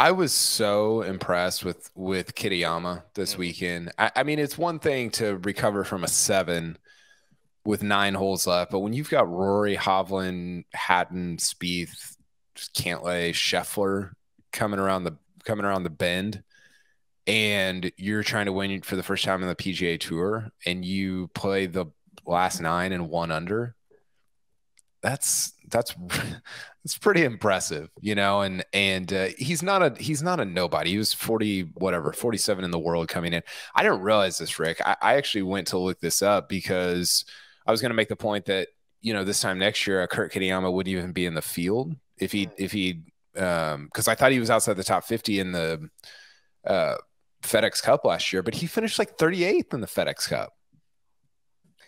I was so impressed with with Kitayama this mm-hmm. weekend. I, I, mean, it's one thing to recover from a seven with nine holes left, but when you've got Rory, Hovland, Hatton, Spieth, Cantlay, Scheffler coming around the coming around the bend, and you're trying to win for the first time in the PGA Tour, and you play the last nine and one under. That's that's it's pretty impressive, you know. And and uh, he's not a he's not a nobody. He was forty whatever forty seven in the world coming in. I didn't realize this, Rick. I, I actually went to look this up because I was going to make the point that you know this time next year, uh, Kurt Kitayama wouldn't even be in the field if he if he um because I thought he was outside the top fifty in the uh FedEx Cup last year, but he finished like 38th in the FedEx Cup.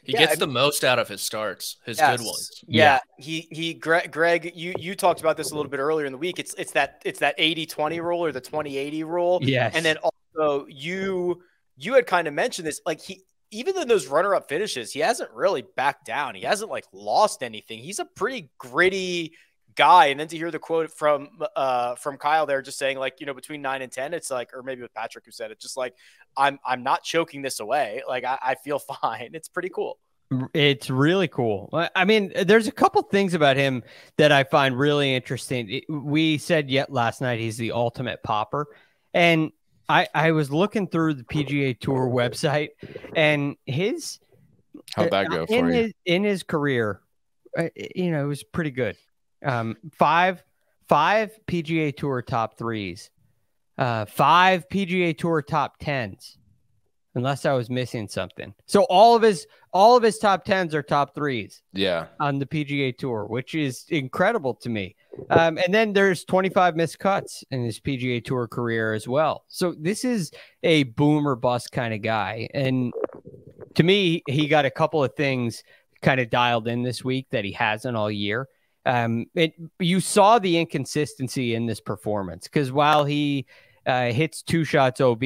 He yeah, gets I mean, the most out of his starts, his yes, good ones. Yeah, yeah, he he Greg, Greg, you you talked about this a little bit earlier in the week. It's it's that it's that 80-20 rule or the 20-80 rule. Yes. And then also you you had kind of mentioned this like he even in those runner-up finishes, he hasn't really backed down. He hasn't like lost anything. He's a pretty gritty guy. And then to hear the quote from uh from Kyle there, just saying like you know between nine and ten, it's like, or maybe with Patrick who said it, just like I'm I'm not choking this away. Like I, I feel fine. It's pretty cool. It's really cool. I mean, there's a couple things about him that I find really interesting. We said yet last night he's the ultimate popper, and I I was looking through the PGA Tour website, and his how'd that go in his you? in his career, uh, you know, it was pretty good. Um, five five PGA Tour top threes, uh, five PGA Tour top tens, unless I was missing something. So all of his all of his top tens are top threes. Yeah, on the PGA Tour, which is incredible to me. Um, and then there's 25 missed cuts in his PGA Tour career as well. So this is a boomer bust kind of guy, and to me, he got a couple of things kind of dialed in this week that he hasn't all year. Um, it, you saw the inconsistency in this performance because while he uh, hits two shots OB,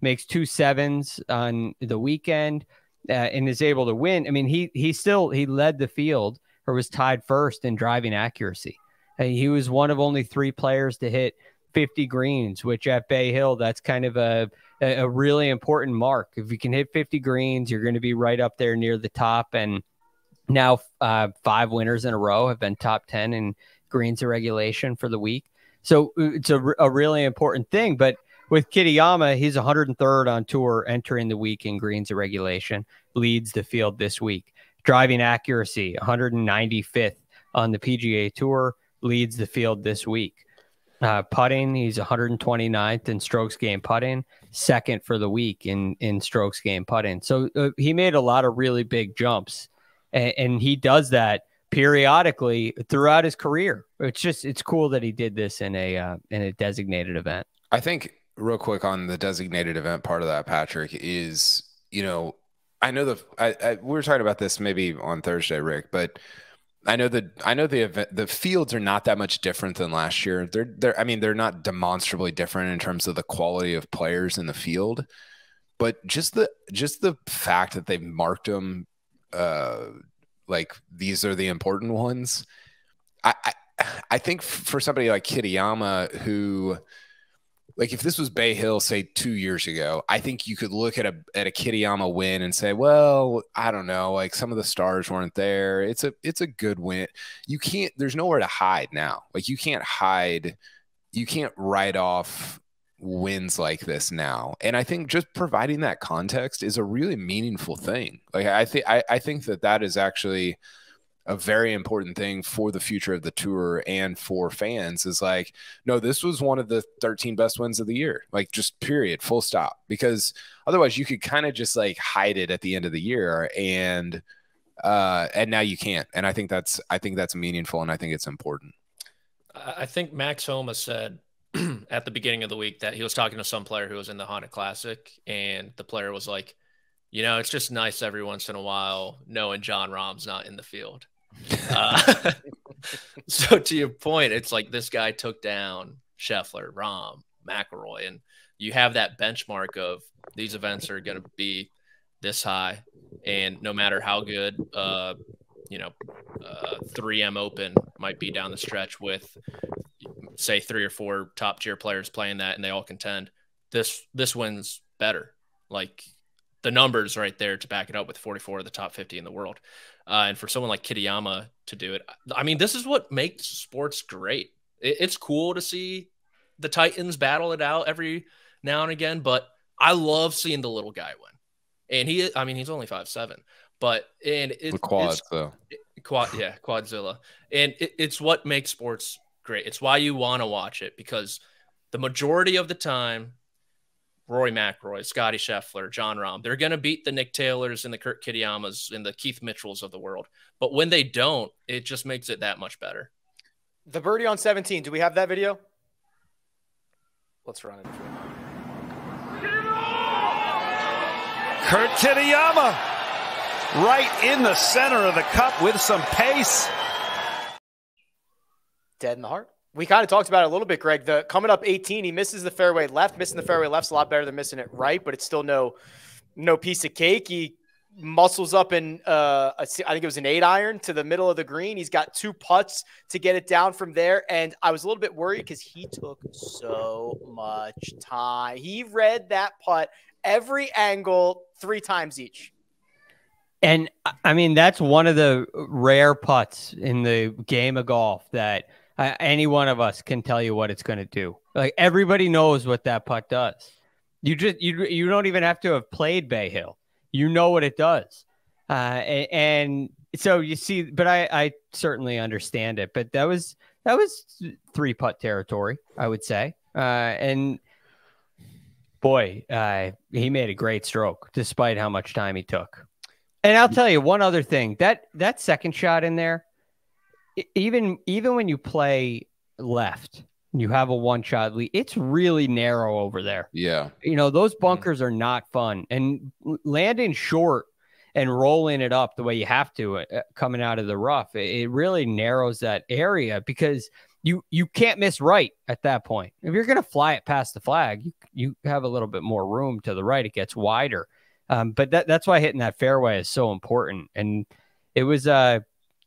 makes two sevens on the weekend, uh, and is able to win. I mean, he he still he led the field or was tied first in driving accuracy. Uh, he was one of only three players to hit 50 greens, which at Bay Hill, that's kind of a a really important mark. If you can hit 50 greens, you're going to be right up there near the top and now uh, five winners in a row have been top 10 in greens of regulation for the week. So uh, it's a, a really important thing. But with Kitayama, he's 103rd on tour entering the week in greens of regulation, leads the field this week. Driving accuracy, 195th on the PGA Tour, leads the field this week. Uh, putting, he's 129th in strokes gained putting, second for the week in in strokes gained putting. So uh, he made a lot of really big jumps and, and he does that periodically throughout his career. It's just it's cool that he did this in a uh, in a designated event. I think real quick on the designated event part of that, Patrick is you know I know the I, I, we were talking about this maybe on Thursday, Rick, but I know that I know the event the fields are not that much different than last year. They're they're I mean they're not demonstrably different in terms of the quality of players in the field, but just the just the fact that they've marked them uh, like these are the important ones. I, I, I think for somebody like Kitayama who like if this was Bay Hill, say two years ago, I think you could look at a at a Kitayama win and say, well, I don't know, like some of the stars weren't there. It's a it's a good win. You can't. There's nowhere to hide now. Like you can't hide. You can't write off wins like this now. And I think just providing that context is a really meaningful thing. Like I think I, think that that is actually a very important thing for the future of the tour and for fans is like no this was one of the 13 best wins of the year like just period full stop because otherwise you could kind of just like hide it at the end of the year and uh and now you can't and i think that's i think that's meaningful and i think it's important i think max homa said at the beginning of the week that he was talking to some player who was in the Honda Classic, and the player was like, "You know, it's just nice every once in a while knowing Jon Rahm's not in the field." uh, so to your point, it's like this guy took down Scheffler, Rahm, McIlroy, and you have that benchmark of these events are going to be this high, and no matter how good, uh, you know, uh, 3M Open might be down the stretch with say three or four top tier players playing that and they all contend. This this wins better. Like the numbers right there to back it up with 44 of the top 50 in the world. Uh, and for someone like Kitayama to do it, I mean, this is what makes sports great. It, it's cool to see the Titans battle it out every now and again, but I love seeing the little guy win. And he, I mean, he's only five seven, but and it, the quads though. Quad, yeah, Quadzilla, and it, it's what makes sports great. It's why you want to watch it because the majority of the time, Rory McIlroy, Scottie Scheffler, Jon Rahm, they're going to beat the Nick Taylors and the Kurt Kitayamas and the Keith Mitchells of the world. But when they don't, it just makes it that much better. The birdie on 17. Do we have that video? Let's run it. Kurt Kitayama right in the center of the cup with some pace. Dead in the heart. We kind of talked about it a little bit, Greg. The coming up 18, he misses the fairway left. Missing the fairway left's a lot better than missing it right, but it's still no no piece of cake. He muscles up in uh, I think it was an eight iron to the middle of the green. He's got two putts to get it down from there, and I was a little bit worried because he took so much time. He read that putt every angle three times each. And I mean, that's one of the rare putts in the game of golf that uh, any one of us can tell you what it's going to do. Like everybody knows what that putt does. You just you you don't even have to have played Bay Hill. You know what it does. Uh, and, and so you see, but I I certainly understand it. But that was that was three putt territory, I would say. Uh, and boy, uh, he made a great stroke despite how much time he took. And I'll tell you one other thing that that second shot in there, even even when you play left, you have a one shot lead. It's really narrow over there. Yeah, you know those bunkers are not fun, and landing short and rolling it up the way you have to uh, coming out of the rough, it, it really narrows that area because you you can't miss right at that point. If you're going to fly it past the flag, you you have a little bit more room to the right. It gets wider. Um, but that, that's why hitting that fairway is so important. And it was uh,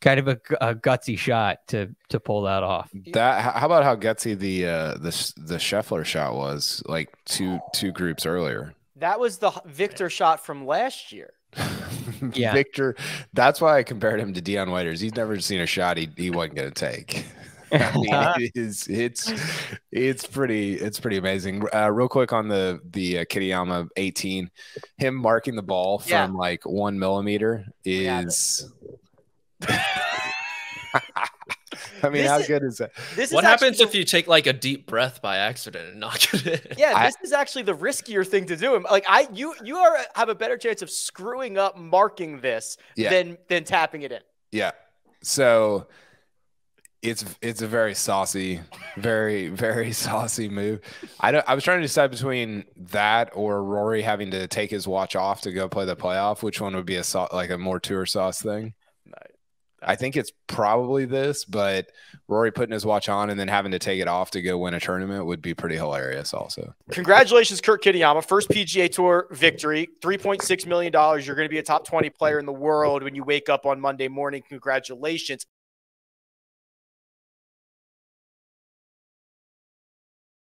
kind of a, a, gutsy shot to to pull that off. That how about how gutsy the uh, the the Scheffler shot was like two two groups earlier. That was the Viktor shot from last year. yeah, Viktor. That's why I compared him to Dion Waiters. He's never seen a shot he, he wasn't going to take. I mean, it is, it's it's pretty it's pretty amazing. Uh, real quick on the the uh, Kitayama 18, him marking the ball from yeah. like one millimeter is. I mean, this how is, good is that? This what happens if you take like a deep breath by accident and knock it in? Yeah, this I, is actually the riskier thing to do. Like I, you, you are have a better chance of screwing up marking this yeah. than than tapping it in. Yeah. So it's it's a very saucy, very very saucy move. I don't. I was trying to decide between that or Rory having to take his watch off to go play the playoff. Which one would be a like a more tour sauce thing? I think it's probably this, but Rory putting his watch on and then having to take it off to go win a tournament would be pretty hilarious. Also, congratulations, Kurt Kitayama, first PGA Tour victory, three point six million dollars. You're going to be a top twenty player in the world when you wake up on Monday morning. Congratulations.